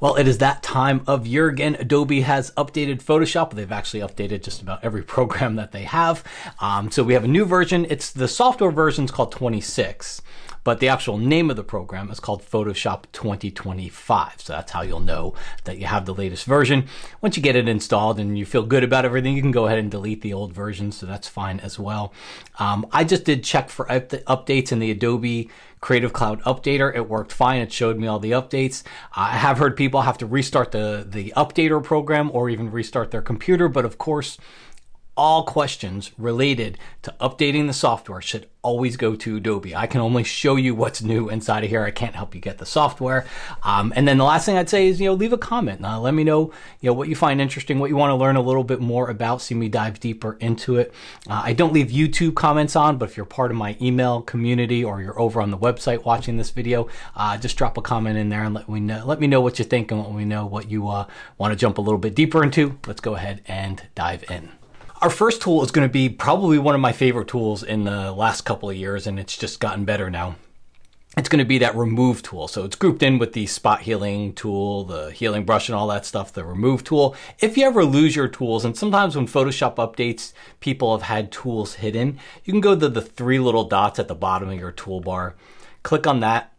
Well, it is that time of year again. Adobe has updated Photoshop. They've actually updated just about every program that they have. Um, so we have a new version. It's the software version is called 26 but the actual name of the program is called Photoshop 2025. So that's how you'll know that you have the latest version. Once you get it installed and you feel good about everything, you can go ahead and delete the old version, so that's fine as well. Um, I just did check for up updates in the Adobe Creative Cloud Updater. It worked fine. It showed me all the updates. I have heard people have to restart the, the updater program or even restart their computer, but of course, all questions related to updating the software should always go to Adobe. I can only show you what's new inside of here. I can't help you get the software. Um, and then the last thing I'd say is, you know, leave a comment. Uh, let me know, you know, what you find interesting, what you want to learn a little bit more about. See me dive deeper into it. Uh, I don't leave YouTube comments on, but if you're part of my email community or you're over on the website watching this video, uh, just drop a comment in there and let me know, let me know what you think and let me know what you uh, want to jump a little bit deeper into. Let's go ahead and dive in. Our first tool is going to be probably one of my favorite tools in the last couple of years, and it's just gotten better now. It's going to be that remove tool. So it's grouped in with the spot healing tool, the healing brush and all that stuff, the remove tool. If you ever lose your tools, and sometimes when Photoshop updates, people have had tools hidden, you can go to the three little dots at the bottom of your toolbar, click on that,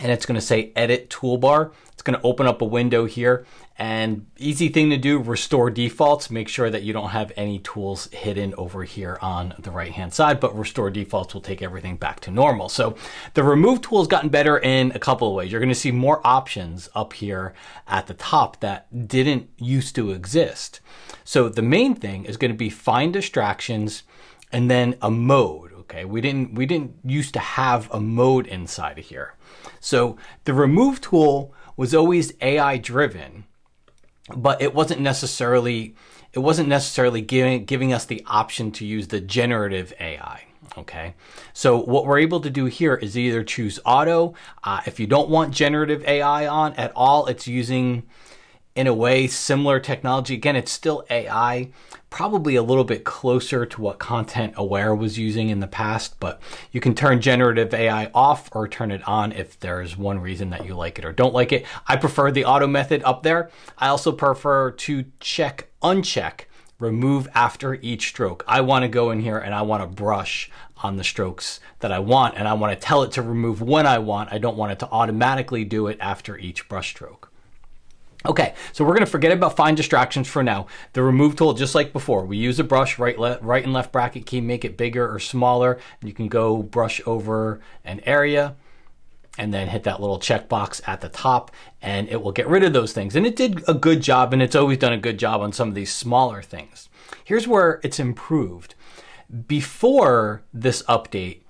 and it's going to say edit toolbar. It's going to open up a window here and easy thing to do, restore defaults. Make sure that you don't have any tools hidden over here on the right hand side, but restore defaults will take everything back to normal. So the remove tool has gotten better in a couple of ways. You're going to see more options up here at the top that didn't used to exist. So the main thing is going to be find distractions and then a mode. Okay, we didn't we didn't used to have a mode inside of here. So the remove tool was always AI driven but it wasn't necessarily it wasn't necessarily giving giving us the option to use the generative AI. Okay, so what we're able to do here is either choose auto. Uh, if you don't want generative AI on at all, it's using in a way similar technology. Again, it's still AI, probably a little bit closer to what Content Aware was using in the past, but you can turn generative AI off or turn it on if there's one reason that you like it or don't like it. I prefer the auto method up there. I also prefer to check, uncheck, remove after each stroke. I want to go in here and I want to brush on the strokes that I want and I want to tell it to remove when I want. I don't want it to automatically do it after each brush stroke. Okay, so we're gonna forget about find distractions for now. The remove tool, just like before, we use a brush, right, right and left bracket key, make it bigger or smaller. You can go brush over an area and then hit that little checkbox at the top and it will get rid of those things. And it did a good job and it's always done a good job on some of these smaller things. Here's where it's improved. Before this update,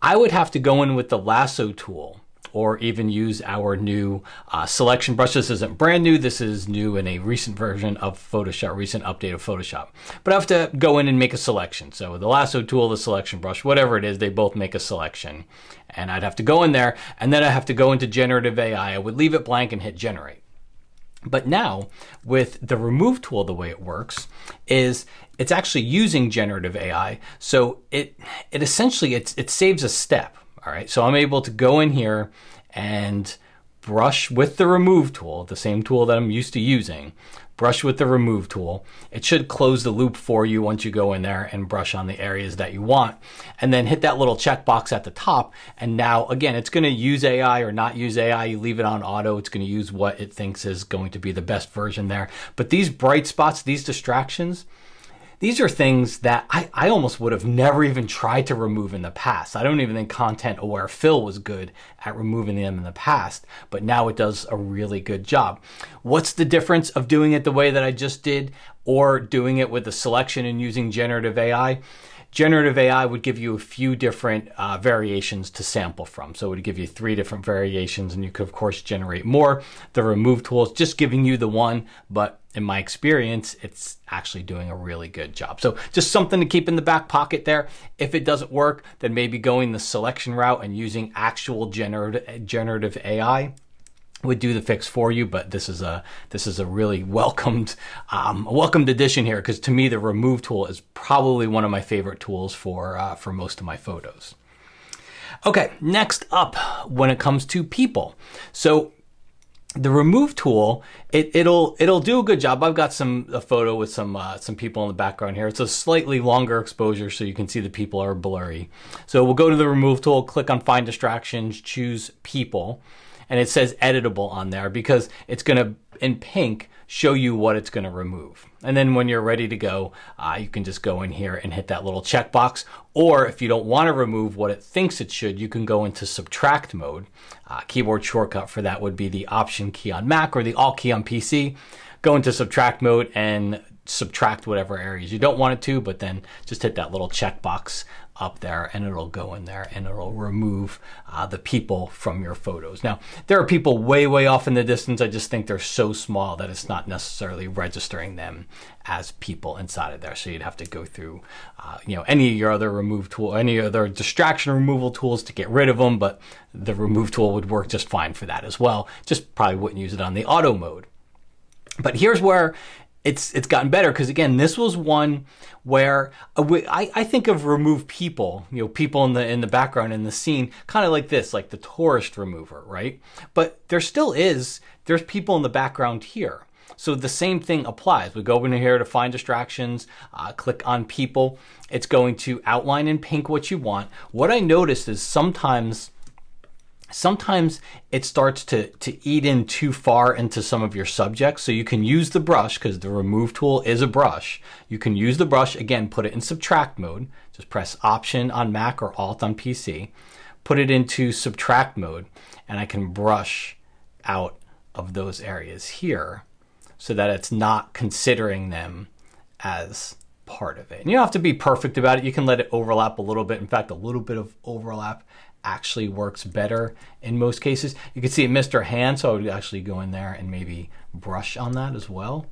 I would have to go in with the lasso tool or even use our new uh, selection brush. This isn't brand new. This is new in a recent version of Photoshop, recent update of Photoshop. But I have to go in and make a selection. So the lasso tool, the selection brush, whatever it is, they both make a selection. And I'd have to go in there and then I have to go into generative AI. I would leave it blank and hit generate. But now with the remove tool, the way it works is it's actually using generative AI. So it, it essentially, it's, it saves a step. All right, so I'm able to go in here and brush with the remove tool, the same tool that I'm used to using, brush with the remove tool. It should close the loop for you once you go in there and brush on the areas that you want. And then hit that little checkbox at the top. And now, again, it's going to use AI or not use AI. You leave it on auto. It's going to use what it thinks is going to be the best version there. But these bright spots, these distractions, these are things that I, I almost would have never even tried to remove in the past. I don't even think content aware fill was good at removing them in the past, but now it does a really good job. What's the difference of doing it the way that I just did or doing it with the selection and using generative AI? generative AI would give you a few different uh, variations to sample from. So it would give you three different variations, and you could, of course, generate more. The remove tool is just giving you the one, but in my experience, it's actually doing a really good job. So just something to keep in the back pocket there. If it doesn't work, then maybe going the selection route and using actual generative, generative AI would do the fix for you, but this is a this is a really welcomed um, welcomed addition here because to me the remove tool is probably one of my favorite tools for uh, for most of my photos. Okay, next up when it comes to people, so the remove tool it, it'll it'll do a good job. I've got some a photo with some uh, some people in the background here. It's a slightly longer exposure so you can see the people are blurry. So we'll go to the remove tool click on find distractions choose people and it says editable on there because it's going to in pink show you what it's going to remove. And then when you're ready to go, uh, you can just go in here and hit that little checkbox. Or if you don't want to remove what it thinks it should, you can go into subtract mode. Uh, keyboard shortcut for that would be the option key on Mac or the alt key on PC. Go into subtract mode and subtract whatever areas you don't want it to, but then just hit that little checkbox up there and it'll go in there and it'll remove uh, the people from your photos. Now, there are people way, way off in the distance. I just think they're so small that it's not necessarily registering them as people inside of there. So you'd have to go through, uh, you know, any of your other remove tool, any other distraction removal tools to get rid of them, but the remove tool would work just fine for that as well. Just probably wouldn't use it on the auto mode. But here's where it's it's gotten better because again, this was one where uh, I, I think of remove people, you know, people in the in the background in the scene, kind of like this, like the tourist remover, right? But there still is there's people in the background here. So the same thing applies. We go in here to find distractions, uh, click on people. It's going to outline in pink what you want. What I noticed is sometimes sometimes it starts to, to eat in too far into some of your subjects. So you can use the brush because the remove tool is a brush. You can use the brush, again, put it in subtract mode. Just press option on Mac or alt on PC. Put it into subtract mode and I can brush out of those areas here so that it's not considering them as part of it. And you don't have to be perfect about it. You can let it overlap a little bit. In fact, a little bit of overlap actually works better in most cases. You can see it missed her hand, so I would actually go in there and maybe brush on that as well.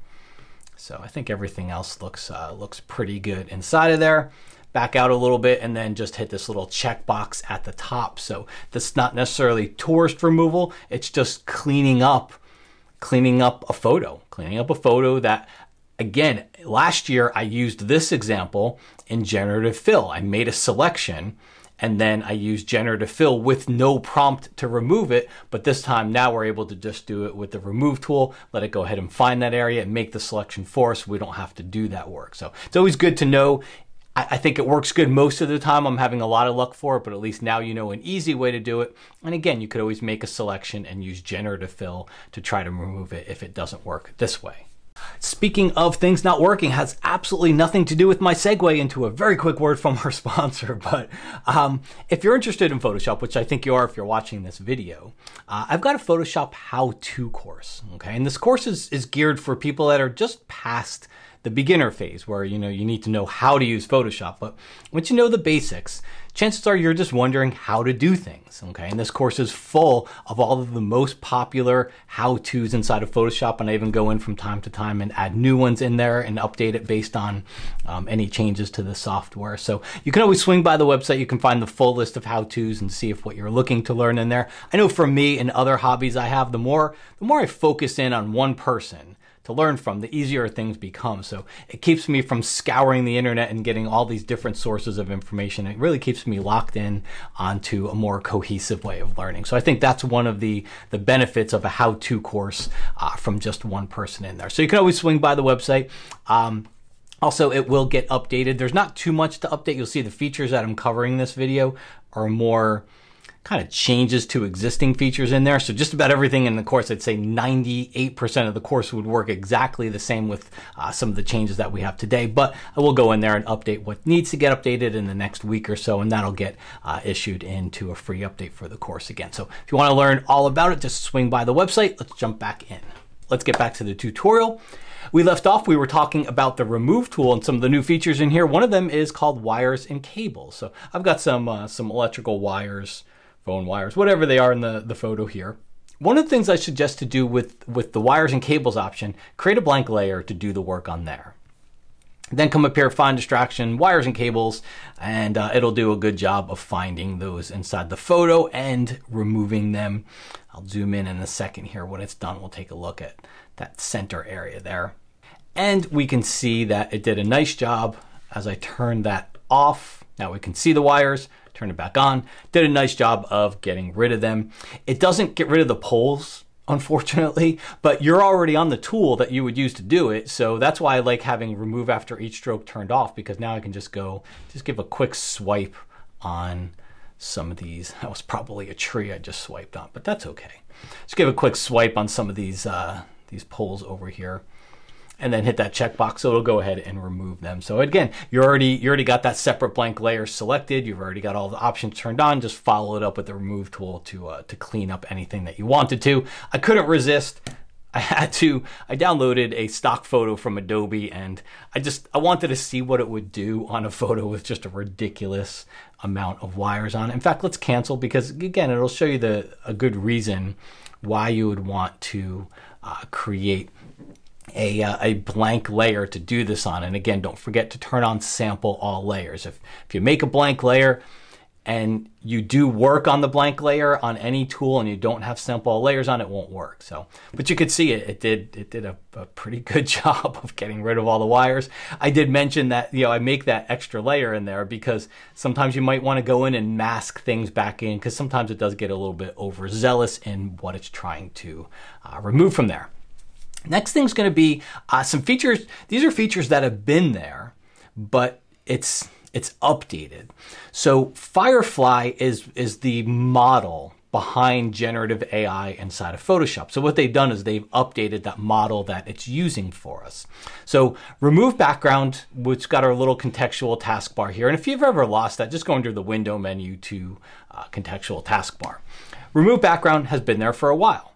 So I think everything else looks uh, looks pretty good inside of there. Back out a little bit and then just hit this little checkbox at the top. So that's not necessarily tourist removal. It's just cleaning up, cleaning up a photo, cleaning up a photo that again, last year I used this example in generative fill. I made a selection and then I use generative fill with no prompt to remove it. But this time now we're able to just do it with the remove tool, let it go ahead and find that area and make the selection for us. We don't have to do that work. So it's always good to know I think it works good most of the time. I'm having a lot of luck for it, but at least now you know an easy way to do it. And again, you could always make a selection and use generative fill to try to remove it if it doesn't work this way. Speaking of things not working has absolutely nothing to do with my segue into a very quick word from our sponsor. But um, if you're interested in Photoshop, which I think you are if you're watching this video, uh, I've got a Photoshop how-to course. Okay, and this course is, is geared for people that are just past the beginner phase where you know you need to know how to use Photoshop. But once you know the basics, chances are you're just wondering how to do things. Okay, and this course is full of all of the most popular how-tos inside of Photoshop, and I even go in from time to time and add new ones in there and update it based on um, any changes to the software. So you can always swing by the website. You can find the full list of how-tos and see if what you're looking to learn in there. I know for me and other hobbies I have, the more the more I focus in on one person to learn from, the easier things become. So it keeps me from scouring the internet and getting all these different sources of information. It really keeps me locked in onto a more cohesive way of learning. So I think that's one of the, the benefits of a how-to course uh, from just one person in there. So you can always swing by the website. Um, also, it will get updated. There's not too much to update. You'll see the features that I'm covering in this video are more kind of changes to existing features in there. So just about everything in the course, I'd say 98% of the course would work exactly the same with uh, some of the changes that we have today. But I will go in there and update what needs to get updated in the next week or so, and that'll get uh, issued into a free update for the course again. So if you want to learn all about it, just swing by the website. Let's jump back in. Let's get back to the tutorial. We left off, we were talking about the remove tool and some of the new features in here. One of them is called wires and cables. So I've got some, uh, some electrical wires phone wires, whatever they are in the, the photo here. One of the things I suggest to do with, with the wires and cables option, create a blank layer to do the work on there. Then come up here, find distraction, wires and cables, and uh, it'll do a good job of finding those inside the photo and removing them. I'll zoom in in a second here. When it's done, we'll take a look at that center area there. And we can see that it did a nice job as I turn that off. Now we can see the wires, turn it back on. Did a nice job of getting rid of them. It doesn't get rid of the poles unfortunately, but you're already on the tool that you would use to do it. So that's why I like having remove after each stroke turned off because now I can just go, just give a quick swipe on some of these. That was probably a tree I just swiped on, but that's okay. Just give a quick swipe on some of these, uh, these poles over here and then hit that checkbox so it'll go ahead and remove them. So again, you already you already got that separate blank layer selected. You've already got all the options turned on. Just follow it up with the remove tool to uh, to clean up anything that you wanted to. I couldn't resist. I had to, I downloaded a stock photo from Adobe and I just, I wanted to see what it would do on a photo with just a ridiculous amount of wires on it. In fact, let's cancel because again, it'll show you the, a good reason why you would want to uh, create a, uh, a blank layer to do this on. And again, don't forget to turn on sample all layers. If, if you make a blank layer and you do work on the blank layer on any tool and you don't have sample all layers on, it won't work. So, but you could see it, it did, it did a, a pretty good job of getting rid of all the wires. I did mention that, you know, I make that extra layer in there because sometimes you might want to go in and mask things back in because sometimes it does get a little bit overzealous in what it's trying to uh, remove from there. Next thing's going to be uh, some features. These are features that have been there, but it's it's updated. So Firefly is is the model behind generative AI inside of Photoshop. So what they've done is they've updated that model that it's using for us. So remove background, which got our little contextual taskbar here. And if you've ever lost that, just go under the window menu to uh, contextual taskbar. Remove background has been there for a while.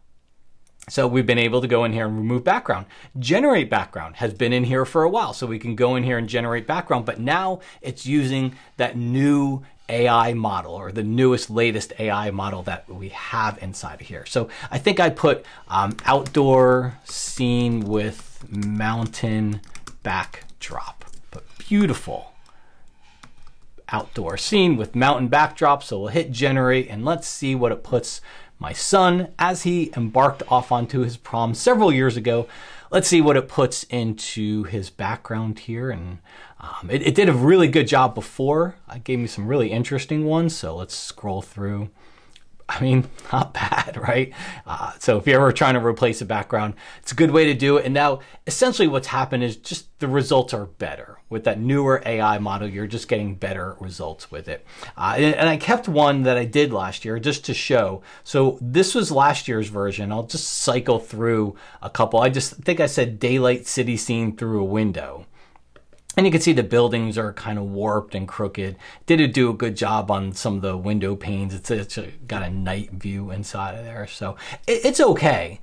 So we've been able to go in here and remove background. Generate background has been in here for a while. So we can go in here and generate background, but now it's using that new AI model or the newest, latest AI model that we have inside of here. So I think I put um, outdoor scene with mountain backdrop, but beautiful outdoor scene with mountain backdrop. So we'll hit generate and let's see what it puts my son as he embarked off onto his prom several years ago. Let's see what it puts into his background here. And um, it, it did a really good job before. It gave me some really interesting ones. So let's scroll through. I mean, not bad, right? Uh, so if you're ever trying to replace a background, it's a good way to do it. And now essentially what's happened is just the results are better. With that newer AI model, you're just getting better results with it. Uh, and, and I kept one that I did last year just to show. So this was last year's version. I'll just cycle through a couple. I just think I said daylight city scene through a window. And you can see the buildings are kind of warped and crooked. Did it do a good job on some of the window panes? It's, it's got a night view inside of there. So it, it's okay.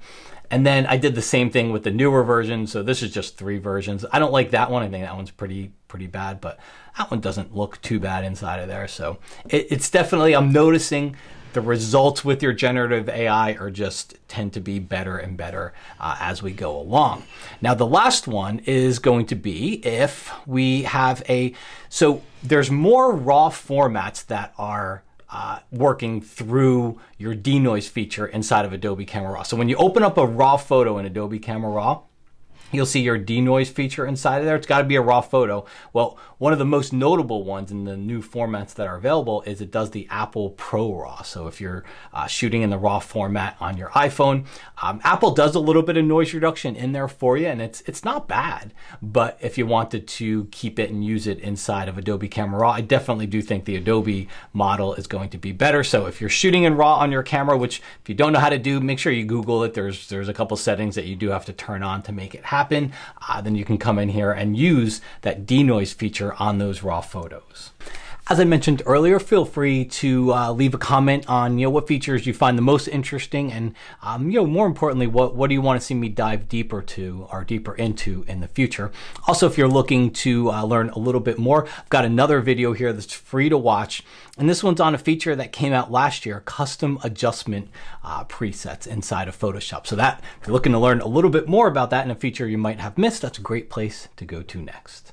And then I did the same thing with the newer version. So this is just three versions. I don't like that one. I think that one's pretty, pretty bad, but that one doesn't look too bad inside of there. So it, it's definitely, I'm noticing the results with your generative AI are just tend to be better and better uh, as we go along. Now, the last one is going to be if we have a, so there's more raw formats that are uh, working through your denoise feature inside of Adobe Camera Raw. So when you open up a raw photo in Adobe Camera Raw, You'll see your denoise feature inside of there. It's got to be a raw photo. Well, one of the most notable ones in the new formats that are available is it does the Apple ProRAW. So if you're uh, shooting in the RAW format on your iPhone, um, Apple does a little bit of noise reduction in there for you, and it's it's not bad. But if you wanted to keep it and use it inside of Adobe Camera Raw, I definitely do think the Adobe model is going to be better. So if you're shooting in RAW on your camera, which if you don't know how to do, make sure you Google it. There's there's a couple settings that you do have to turn on to make it happen uh, then you can come in here and use that denoise feature on those raw photos. As I mentioned earlier, feel free to uh, leave a comment on you know what features you find the most interesting, and um, you know more importantly, what what do you want to see me dive deeper to or deeper into in the future. Also, if you're looking to uh, learn a little bit more, I've got another video here that's free to watch, and this one's on a feature that came out last year: custom adjustment uh, presets inside of Photoshop. So that if you're looking to learn a little bit more about that and a feature you might have missed, that's a great place to go to next.